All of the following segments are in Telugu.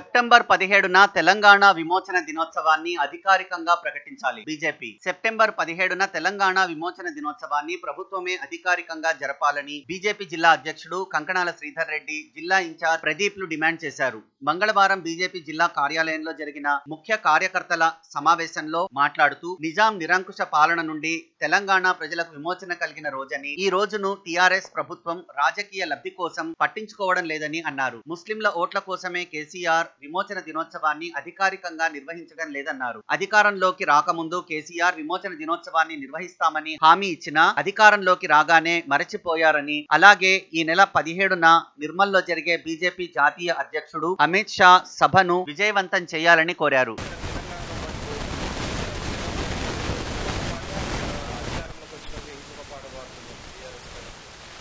సెప్టెంబర్ పదిహేడున తెలంగాణ విమోచన దినోత్సవాన్ని అధికారికంగా ప్రకటించాలి. బీజేపీ సెప్టెంబర్ పదిహేడున తెలంగాణ విమోచన దినోత్సవాన్ని ప్రభుత్వమే అధికారికంగా జరపాలని బీజేపీ జిల్లా అధ్యక్షుడు కంకణాల శ్రీధర్ రెడ్డి జిల్లా ఇన్ఛార్జ్ ప్రదీప్లు డిమాండ్ చేశారు. మంగళవారం బీజేపీ జిల్లా కార్యాలయంలో జరిగిన ముఖ్య కార్యకర్తల సమావేశంలో మాట్లాడుతూ నిజాం నిరంకుశ పాలన నుండి తెలంగాణ ప్రజలకు విమోచన కలిగిన రోజని ఈ రోజును టీఆర్ఎస్ ప్రభుత్వం రాజకీయ లబ్ధి కోసం పట్టించుకోవడం లేదని అన్నారు. ముస్లింల ఓట్ల కోసమే కేసీఆర్ విమోచన దినోత్సవాన్ని అధికారికంగా నిర్వహించడం లేదన్నారు. అధికారంలోకి రాకముందు కేసీఆర్ విమోచన దినోత్సవాన్ని నిర్వహిస్తామని హామీ ఇచ్చినా అధికారంలోకి రాగానే మరచిపోయారని అలాగే ఈ నెల పదిహేడున నిర్మల్లో జరిగే బీజేపీ జాతీయ అధ్యక్షుడు అమిత్ షా సభను విజయవంతం చేయాలని కోరారు అధికారంలోకి వచ్చినది ఇంకొక పాట పాడుతుంది టీఆర్ఎస్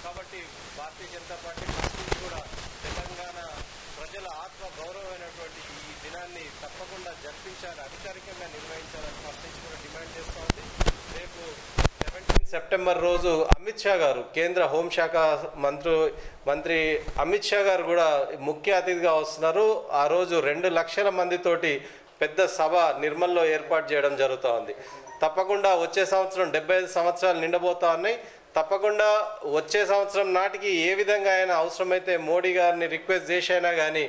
కాబట్టి భారతీయ జనతా పార్టీ ఫస్ట్ నుంచి కూడా తెలంగాణ ప్రజల ఆత్మ గౌరవమైనటువంటి ఈ దినాన్ని తప్పకుండా జరిపించాలి అధికారికంగా నిర్వహించాలని ఫస్ట్ నుంచి కూడా డిమాండ్ చేస్తూ ఉంది. రేపు సెవెంటీన్ సెప్టెంబర్ రోజు అమిత్ షా గారు కేంద్ర హోంశాఖ మంత్రి మంత్రి అమిత్ షా గారు కూడా ముఖ్య అతిథిగా వస్తున్నారు. ఆ రోజు రెండు లక్షల మందితోటి పెద్ద సభ నిర్మల్లో ఏర్పాటు చేయడం జరుగుతూ ఉంది. తప్పకుండా వచ్చే సంవత్సరం డెబ్బై ఐదు సంవత్సరాలు నిండబోతా ఉన్నాయి. తప్పకుండా వచ్చే సంవత్సరం నాటికి ఏ విధంగా అయినా అవసరమైతే మోడీ గారిని రిక్వెస్ట్ చేసైనా కానీ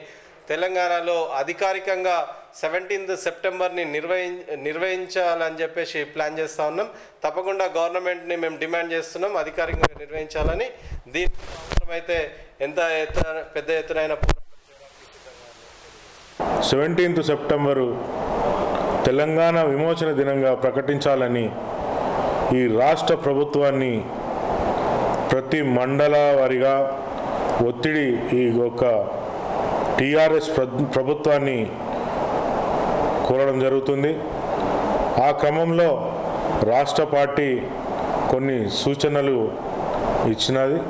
తెలంగాణలో అధికారికంగా సెవెంటీన్త్ సెప్టెంబర్ని నిర్వహి నిర్వహించాలని చెప్పేసి ప్లాన్ చేస్తూ ఉన్నాం. తప్పకుండా గవర్నమెంట్ని మేము డిమాండ్ చేస్తున్నాం అధికారికంగా నిర్వహించాలని. దీని అవసరమైతే ఎంత ఎత్తున పెద్ద ఎత్తునైన సెవెంటీన్త్ సెప్టెంబరు తెలంగాణ విమోచన దినంగా ప్రకటించాలని ఈ రాష్ట్ర ప్రభుత్వాన్ని ప్రతి మండల వారిగా ఒత్తిడి ఈ యొక్క టీఆర్ఎస్ ప్ర- ప్రభుత్వాన్ని కోరడం జరుగుతుంది. ఆ క్రమంలో రాష్ట్ర పార్టీ కొన్ని సూచనలు ఇచ్చినది.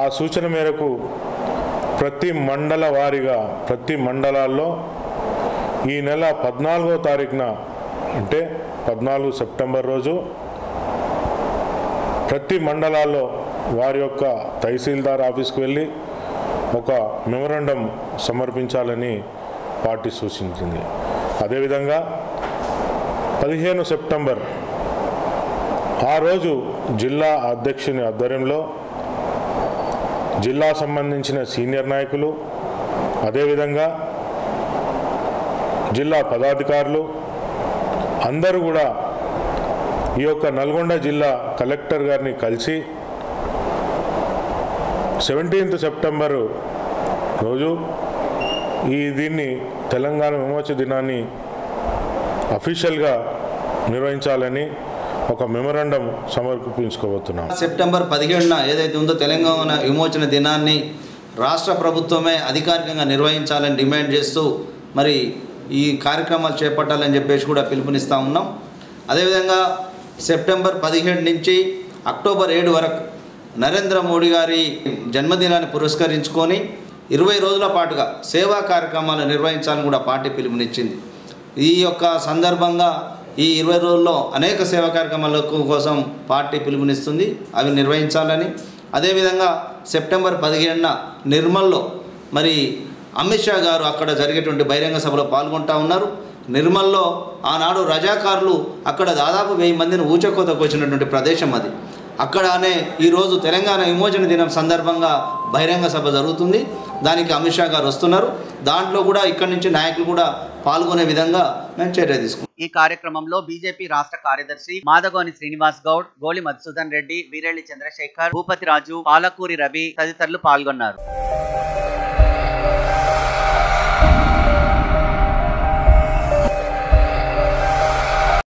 ఆ సూచన మేరకు ప్రతి మండల వారీగా ప్రతి మండలాల్లో ఈ నెల పద్నాలుగో తారీఖున అంటే పద్నాలుగు సెప్టెంబర్ రోజు ప్రతి మండలాల్లో వారి యొక్క తహసీల్దార్ ఆఫీస్కి వెళ్ళి ఒక మెమొరండం సమర్పించాలని పార్టీ సూచించింది. అదేవిధంగా పదిహేను సెప్టెంబర్ ఆ రోజు జిల్లా అధ్యక్షుని ఆధ్వర్యంలో జిల్లా సంబంధించిన సీనియర్ నాయకులు అదేవిధంగా జిల్లా పదాధికారులు అందరూ కూడా ఈ యొక్క నల్గొండ జిల్లా కలెక్టర్ గారిని కలిసి సెవెంటీన్త్ సెప్టెంబరు రోజు ఈ దీన్ని తెలంగాణ విమోచన దినాన్ని అఫీషియల్గా నిర్వహించాలని ఒక మెమొరండం సమర్పించుకోబోతున్నాం. సెప్టెంబర్ పదిహేడున ఏదైతే ఉందో తెలంగాణ విమోచన దినాన్ని రాష్ట్ర ప్రభుత్వమే అధికారికంగా నిర్వహించాలని డిమాండ్ చేస్తూ మరి ఈ కార్యక్రమాలు చేపట్టాలని చెప్పేసి కూడా పిలుపునిస్తూ ఉన్నాం. అదేవిధంగా సెప్టెంబర్ పదిహేడు నుంచి అక్టోబర్ ఏడు వరకు నరేంద్ర మోడీ గారి జన్మదినాన్ని పురస్కరించుకొని ఇరవై రోజుల పాటుగా సేవా కార్యక్రమాలు నిర్వహించాలని కూడా పార్టీ పిలుపునిచ్చింది. ఈ యొక్క సందర్భంగా ఈ ఇరవై రోజుల్లో అనేక సేవా కార్యక్రమాల కోసం పార్టీ పిలుపునిస్తుంది. అవి నిర్వహించాలని అదేవిధంగా సెప్టెంబర్ పదిహేడున నిర్మల్లో మరి అమిత్ షా గారు అక్కడ జరిగేటువంటి బహిరంగ సభలో పాల్గొంటా ఉన్నారు. నిర్మల్లో ఆనాడు రజాకారులు అక్కడ దాదాపు వెయ్యి మందిని ఊచకోతకు వచ్చినటువంటి ప్రదేశం అది. అక్కడనే ఈరోజు తెలంగాణ విమోచన దినం సందర్భంగా బహిరంగ సభ జరుగుతుంది. దానికి అమిత్ షా గారు వస్తున్నారు. దాంట్లో కూడా ఇక్కడి నుంచి నాయకులు కూడా పాల్గొనే విధంగా మేము చర్య తీసుకున్నాం. ఈ కార్యక్రమంలో బీజేపీ రాష్ట్ర కార్యదర్శి మాదగోని శ్రీనివాస్ గౌడ్ గోలి మధుసూదన్ రెడ్డి వీరెల్లి చంద్రశేఖర్ భూపతి రాజు పాలకూరి రవి తదితరులు పాల్గొన్నారు.